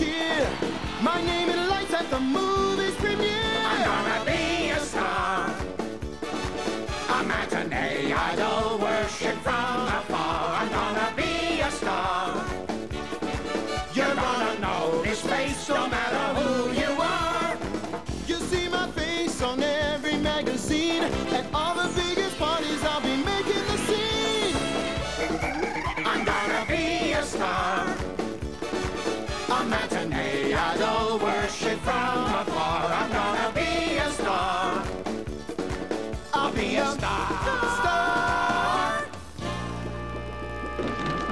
my name in lights at the movies premiere. I'm gonna be a star. A matinee idol worship from afar. I'm gonna be a star. You're gonna know this face no matter who you are. You'll see my face on every magazine. At all a matinee. Idol worship from afar. I'm gonna be a star. I'll be a star.